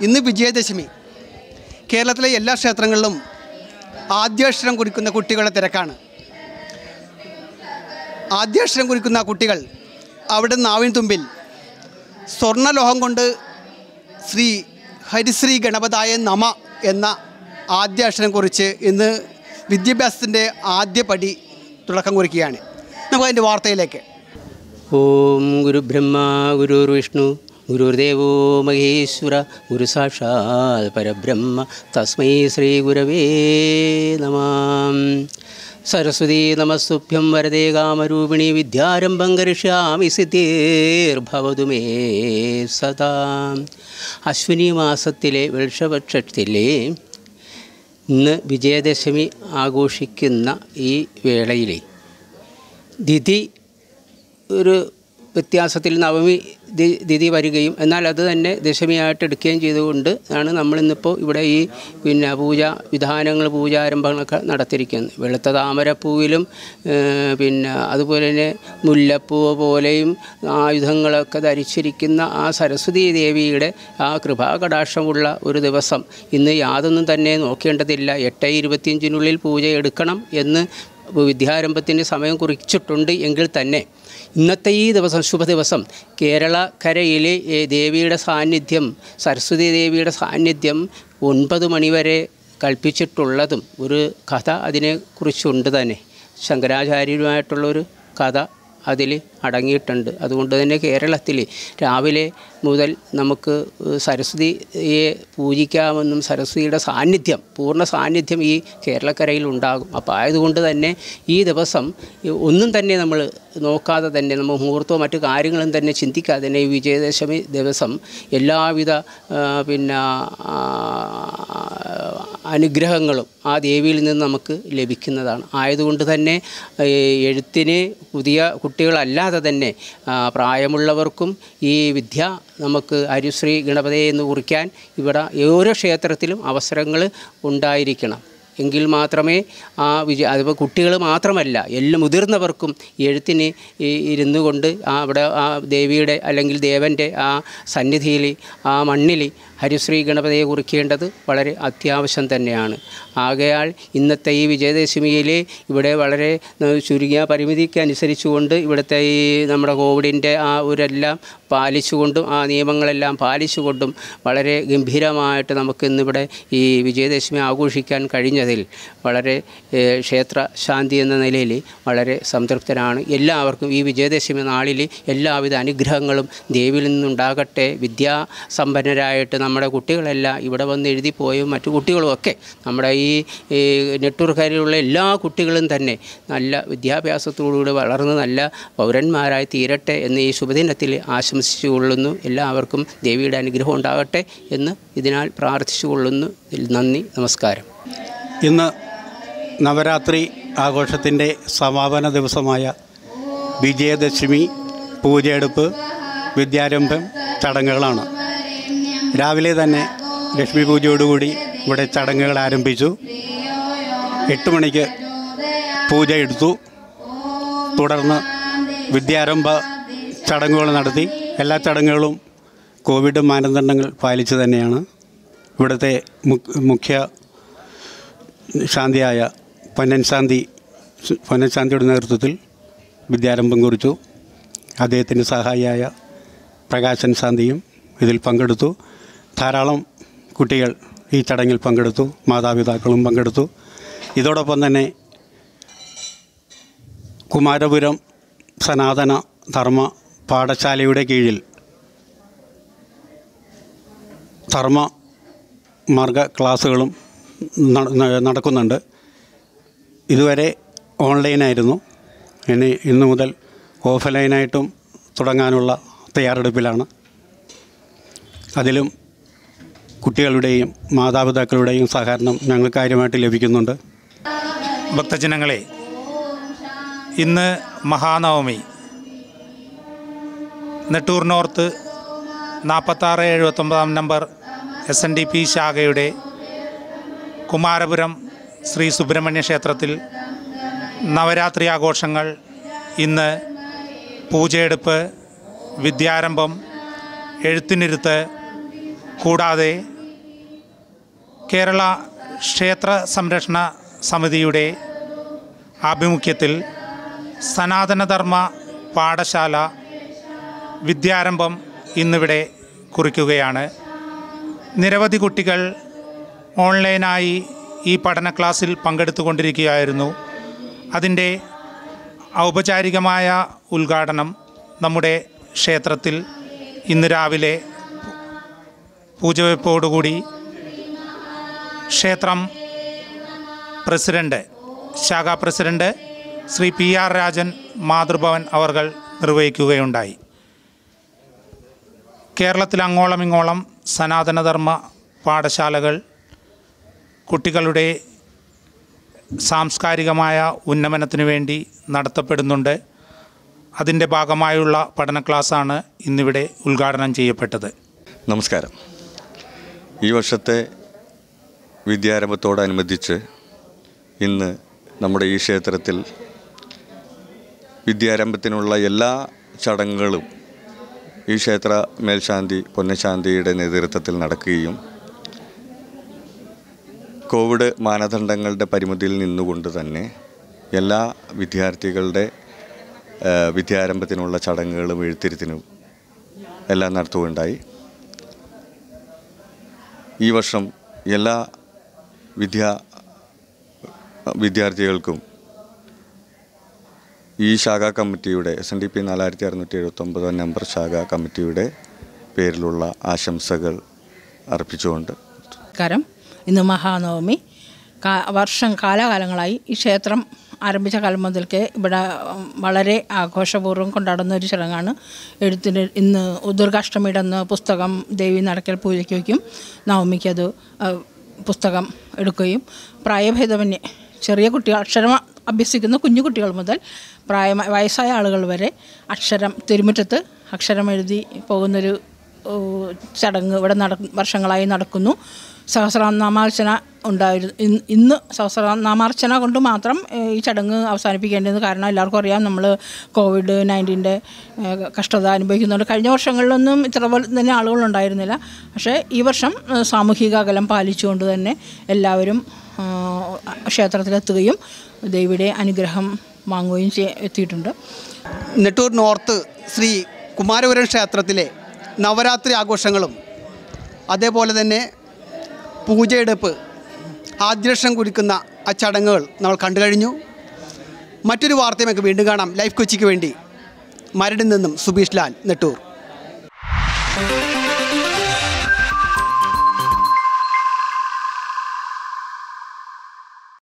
ഇന്ന് വിജയദശമി. കേരളത്തിലെ എല്ലാ ക്ഷേത്രങ്ങളിലും ആദ്യാക്ഷരം കുറിക്കുന്ന കുട്ടികളുടെ തിരക്കാണ്. ആദ്യാക്ഷരം കുറിക്കുന്ന കുട്ടികൾ അവിടെ നാവിൻ തുമ്പിൽ സ്വർണലോഹം കൊണ്ട് ശ്രീ ഹരിശ്രീ ഗണപതായ നമ എന്ന ആദ്യാക്ഷരം കുറിച്ച് ഇന്ന് വിദ്യാഭ്യാസത്തിന്റെ ആദ്യ പടി തുടക്കം കുറിക്കുകയാണ്. നമുക്ക് അതിന്റെ വാർത്തയിലേക്ക്. ഓം ഗുരുബ്രഹ്മ ഗുരുർവിഷ്ണു. ഗുരുദേവോ മഹേശ്വര ഗുരു സാക്ഷാൽ പരബ്രഹ്മ തസ്മൈ ശ്രീ ഗുരവേ നമാം. സരസ്വതി നമസ്തുഭ്യം വരദേ കാമരൂപിണി വിദ്യാരംഭം കരിഷ്യാമി സിദ്ധീർഭവതു മേ സദാ. അശ്വിനി മാസത്തിലെ വൃക്ഷപക്ഷത്തിലെ ഇന്ന് വിജയദശമി ആഘോഷിക്കുന്ന ഈ വേളയിലെ. ദിതി ഒരു വ്യത്യാസത്തിൽ നവമി തിഥി വരികയും എന്നാൽ അത് തന്നെ ദശമിയായിട്ട് എടുക്കുകയും ചെയ്തുകൊണ്ട് ആണ് നമ്മളിന്നിപ്പോൾ ഇവിടെ ഈ പിന്നെ പൂജ വിധാനങ്ങൾ പൂജാരംഭങ്ങളൊക്കെ നടത്തിയിരിക്കുന്നത്. വെളുത്ത താമരപ്പൂവിലും പിന്നെ അതുപോലെ തന്നെ മുല്ലപ്പൂവ് പോലെയും ആയുധങ്ങളൊക്കെ ധരിച്ചിരിക്കുന്ന ആ സരസ്വതി ദേവിയുടെ ആ കൃപാകടാക്ഷമുള്ള ഒരു ദിവസം ഇന്ന് യാതൊന്നും തന്നെ നോക്കേണ്ടതില്ല. എട്ട് ഇരുപത്തിയഞ്ചിനുള്ളിൽ പൂജ എടുക്കണം എന്ന് വിദ്യാരംഭത്തിന്റെ സമയം കുറിച്ചിട്ടുണ്ട് എങ്കിൽ തന്നെ. ഇന്നത്തെ ഈ ദിവസം ശുഭദിവസം കേരളക്കരയിലെ കരയിലെ ദേവിയുടെ സാന്നിധ്യം സരസ്വതി ദേവിയുടെ സാന്നിധ്യം ഒൻപത് മണിവരെ കൽപ്പിച്ചിട്ടുള്ളതും ഒരു കഥ അതിനെക്കുറിച്ചുണ്ട് തന്നെ. ശങ്കരാചാര്യരുമായിട്ടുള്ളൊരു കഥ അതിൽ അടങ്ങിയിട്ടുണ്ട്. അതുകൊണ്ട് തന്നെ കേരളത്തിൽ രാവിലെ മുതൽ നമുക്ക് സരസ്വതിയെ പൂജിക്കാമെന്നും സരസ്വതിയുടെ സാന്നിധ്യം പൂർണ സാന്നിധ്യം ഈ കേരളക്കരയിൽ ഉണ്ടാകും. അപ്പോൾ ആയതുകൊണ്ട് തന്നെ ഈ ദിവസം ഒന്നും തന്നെ നമ്മൾ നോക്കാതെ തന്നെ നമ്മൾ മുഹൂർത്തവും മറ്റു കാര്യങ്ങളും തന്നെ ചിന്തിക്കാതെ തന്നെ ഈ വിജയദശമി ദിവസം എല്ലാവിധ പിന്നെ അനുഗ്രഹങ്ങളും ആ ദേവിയിൽ നിന്ന് നമുക്ക് ലഭിക്കുന്നതാണ്. ആയതുകൊണ്ട് തന്നെ എഴുത്തിന് പുതിയ കുട്ടികളല്ലാതെ തന്നെ പ്രായമുള്ളവർക്കും ഈ വിദ്യ നമുക്ക് ഹരിശ്രീ ഗണപതിയെ എന്ന് കുറിക്കാൻ ഇവിടെ ഓരോ ക്ഷേത്രത്തിലും അവസരങ്ങൾ ഉണ്ടായിരിക്കണം. എങ്കിൽ മാത്രമേ ആ വിജയ അതിപ്പോൾ കുട്ടികൾ മാത്രമല്ല എല്ലാ മുതിർന്നവർക്കും എഴുത്തിന് ഇരുന്നു കൊണ്ട് ആ അവിടെ ആ ദേവിയുടെ അല്ലെങ്കിൽ ദേവന്റെ ആ സന്നിധിയിൽ ആ മണ്ണിൽ ഹരിശ്രീ ഗണപതിയെ കുറിക്കേണ്ടത് വളരെ അത്യാവശ്യം തന്നെയാണ്. ആകയാൽ ഇന്നത്തെ ഈ വിജയദശമിയിൽ ഇവിടെ വളരെ ചുരുങ്ങിയ പരിമിതിക്ക് അനുസരിച്ചുകൊണ്ട് ഇവിടുത്തെ ഈ നമ്മുടെ കോവിഡിന്റെ ആ ഒരെല്ലാം പാലിച്ചുകൊണ്ടും ആ നിയമങ്ങളെല്ലാം പാലിച്ചുകൊണ്ടും വളരെ ഗംഭീരമായിട്ട് നമുക്കിന്നിവിടെ ഈ വിജയദശമി ആഘോഷിക്കാൻ കഴിഞ്ഞതിൽ വളരെ ക്ഷേത്ര ശാന്തി എന്ന നിലയിൽ വളരെ സംതൃപ്തനാണ് എല്ലാവർക്കും ഈ വിജയദശമി നാളിൽ എല്ലാവിധ അനുഗ്രഹങ്ങളും ദേവിയിൽ നിന്നുണ്ടാകട്ടെ. വിദ്യാസമ്പന്നരായിട്ട് നമ്മുടെ കുട്ടികളെല്ലാം ഇവിടെ വന്ന് എഴുതിപ്പോയും മറ്റു കുട്ടികളുമൊക്കെ നമ്മുടെ ഈ ഈ നെട്ടൂർക്കാരിലുള്ള എല്ലാ കുട്ടികളും തന്നെ നല്ല വിദ്യാഭ്യാസത്തോടുകൂടി വളർന്ന് നല്ല പൗരന്മാരായി തീരട്ടെ എന്ന് ഈ ശുഭദിനത്തിൽ ആശംസിച്ചുകൊള്ളുന്നു എല്ലാവർക്കും ദേവിയുടെ അനുഗ്രഹം ഉണ്ടാകട്ടെ എന്ന് ഇതിനാൽ പ്രാർത്ഥിച്ചുകൊള്ളുന്നു നന്ദി നമസ്കാരം. ഇന്ന് നവരാത്രി ആഘോഷത്തിന്റെ സമാപന ദിവസമായ വിജയദശമി പൂജയെടുപ്പ് വിദ്യാരംഭം ചടങ്ങുകളാണ്. രാവിലെ തന്നെ ലക്ഷ്മി പൂജയോടുകൂടി ഇവിടെ ചടങ്ങുകൾ ആരംഭിച്ചു. എട്ട് മണിക്ക് പൂജ എടുത്തു. തുടർന്ന് വിദ്യാരംഭ ചടങ്ങുകൾ നടത്തി. എല്ലാ ചടങ്ങുകളും കോവിഡ് മാനദണ്ഡങ്ങൾ പാലിച്ച് തന്നെയാണ്. ഇവിടുത്തെ മുഖ്യ ശാന്തിയായ പൊന്നൻ ശാന്തി പൊന്നൻ ശാന്തിയുടെ നേതൃത്വത്തിൽ വിദ്യാരംഭം കുറിച്ചു. അദ്ദേഹത്തിന്റെ സഹായിയായ പ്രകാശൻ ശാന്തിയും ഇതിൽ പങ്കെടുത്തു. ധാരാളം കുട്ടികൾ ഈ ചടങ്ങിൽ പങ്കെടുത്തു മാതാപിതാക്കളും പങ്കെടുത്തു. ഇതോടൊപ്പം തന്നെ കുമാരപുരം സനാതന ധർമ്മ പാഠശാലയുടെ കീഴിൽ ധർമ്മ മാർഗ ക്ലാസ്സുകളും നടക്കുന്നുണ്ട്. ഇതുവരെ ഓൺലൈനായിരുന്നു. ഇനി ഇന്നു മുതൽ ഓഫ്ലൈനായിട്ടും തുടങ്ങാനുള്ള തയ്യാറെടുപ്പിലാണ്. അതിലും കുട്ടികളുടെയും മാതാപിതാക്കളുടെയും സഹകരണം ഞങ്ങൾക്ക് കാര്യമായിട്ട് ലഭിക്കുന്നുണ്ട്. ഭക്തജനങ്ങളെ ഇന്ന് മഹാനവമി. നെട്ടൂർ നോർത്ത് നാൽപ്പത്താറ് എഴുപത്തൊമ്പതാം number S N D P ശാഖയുടെ കുമാരപുരം ശ്രീ സുബ്രഹ്മണ്യ ക്ഷേത്രത്തിൽ നവരാത്രി ആഘോഷങ്ങൾ ഇന്ന് പൂജയെടുപ്പ് വിദ്യാരംഭം എഴുത്തിനിരുത്ത് കൂടാതെ കേരള ക്ഷേത്ര സംരക്ഷണ സമിതിയുടെ ആഭിമുഖ്യത്തിൽ സനാതനധർമ്മ പാഠശാല വിദ്യാരംഭം ഇന്നിവിടെ കുറിക്കുകയാണ്. നിരവധി കുട്ടികൾ ഓൺലൈനായി ഈ പഠന ക്ലാസ്സിൽ പങ്കെടുത്തുകൊണ്ടിരിക്കുകയായിരുന്നു. അതിന്റെ ഔപചാരികമായ ഉദ്ഘാടനം നമ്മുടെ ക്ഷേത്രത്തിൽ ഇന്ന് രാവിലെ പൂജവെപ്പോടുകൂടി ക്ഷേത്രം പ്രസിഡന്റ് ശാഖാ president Shri P R Rajan Mathrubhavan അവർകൾ നിർവഹിക്കുകയുണ്ടായി. കേരളത്തിൽ അങ്ങോളം ഇങ്ങോളം സനാതനധർമ്മ പാഠശാലകൾ കുട്ടികളുടെ സാംസ്കാരികമായ ഉന്നമനത്തിനു വേണ്ടി നടത്തപ്പെടുന്നുണ്ട്. അതിന്റെ ഭാഗമായുള്ള പഠന ക്ലാസ്സാണ് ഇന്നിവിടെ ഉദ്ഘാടനം ചെയ്യപ്പെട്ടത്. നമസ്കാരം. ഈ വർഷത്തെ വിദ്യാരംഭത്തോടനുബന്ധിച്ച് ഇന്ന് നമ്മുടെ ഈ ക്ഷേത്രത്തിൽ വിദ്യാരംഭത്തിനുള്ള എല്ലാ ചടങ്ങുകളും ഈ ക്ഷേത്ര മേൽശാന്തി പൊന്നശാന്തിയുടെ നേതൃത്വത്തിൽ നടക്കുകയും കോവിഡ് മാനദണ്ഡങ്ങളുടെ പരിമിതിയിൽ നിന്നുകൊണ്ട് തന്നെ എല്ലാ വിദ്യാർത്ഥികളുടെ വിദ്യാരംഭത്തിനുള്ള ചടങ്ങുകളും എഴുത്തിരുത്തിനും എല്ലാം നടത്തുകയുണ്ടായി. ഈ വർഷം എല്ലാ വിദ്യാ വിദ്യാർത്ഥികൾക്കും ഈ ശാഖാ കമ്മിറ്റിയുടെ എസ് എൻ ഡി പി നാലായിരത്തി അറുന്നൂറ്റി എഴുപത്തൊമ്പത് നമ്പർ ശാഖാ കമ്മിറ്റിയുടെ പേരിലുള്ള ആശംസകൾ അർപ്പിച്ചുകൊണ്ട് നമസ്കാരം. ഇന്ന് മഹാനവമി. വർഷം കാലാകാലങ്ങളായി ഈ ക്ഷേത്രം ആരംഭിച്ച കാലം മുതൽക്കേ ഇവിടെ വളരെ ആഘോഷപൂർവം കൊണ്ടാടുന്ന ഒരു ചടങ്ങാണ്. എഴുത്തിന് ഇന്ന് ദുർഗാഷ്ടമിയുടെ അന്ന് പുസ്തകം ദേവി നടക്കൽ പൂജയ്ക്ക് വയ്ക്കും. നവമിക്ക് അത് പുസ്തകം എടുക്കുകയും പ്രായഭേദമന്യേ ചെറിയ കുട്ടികൾ അക്ഷരം അഭ്യസിക്കുന്ന കുഞ്ഞു കുട്ടികൾ മുതൽ പ്രായമായ വയസ്സായ ആളുകൾ വരെ അക്ഷരം തിരുമുറ്റത്ത് അക്ഷരം എഴുതി പോകുന്നൊരു ചടങ്ങ് ഇവിടെ നട വർഷങ്ങളായി നടക്കുന്നു. സഹസ്രനാമാർച്ചന ഉണ്ടായിരുന്നു ഇന്ന് സഹസ്രനാമാർച്ചന കൊണ്ട് മാത്രം ഈ ചടങ്ങ് അവസാനിപ്പിക്കേണ്ടത് കാരണം എല്ലാവർക്കും അറിയാം നമ്മൾ കോവിഡ് നയന്റീന്റെ കഷ്ടത അനുഭവിക്കുന്നുണ്ട് കഴിഞ്ഞ വർഷങ്ങളിലൊന്നും ഇത്ര പോലെ തന്നെ ആളുകളുണ്ടായിരുന്നില്ല പക്ഷേ ഈ വർഷം സാമൂഹിക അകലം പാലിച്ചുകൊണ്ട് തന്നെ എല്ലാവരും ക്ഷേത്രത്തിലെത്തുകയും ദേവിയുടെ അനുഗ്രഹം വാങ്ങുകയും എത്തിയിട്ടുണ്ട്. നെട്ടൂർ നോർത്ത് ശ്രീ കുമാരപുരം ക്ഷേത്രത്തിലെ നവരാത്രി ആഘോഷങ്ങളും അതേപോലെ തന്നെ പൂജയെടുപ്പ് ആദ്യക്ഷം കുരുക്കുന്ന ആ ചടങ്ങുകൾ നമ്മൾ കണ്ടു കഴിഞ്ഞു. മറ്റൊരു വാർത്തയുമൊക്കെ വീണ്ടും കാണാം. ലൈഫ് കൊച്ചിക്ക് വേണ്ടി മരടിൽ നിന്നും സുബീഷ് ലാൽ നെട്ടൂർ.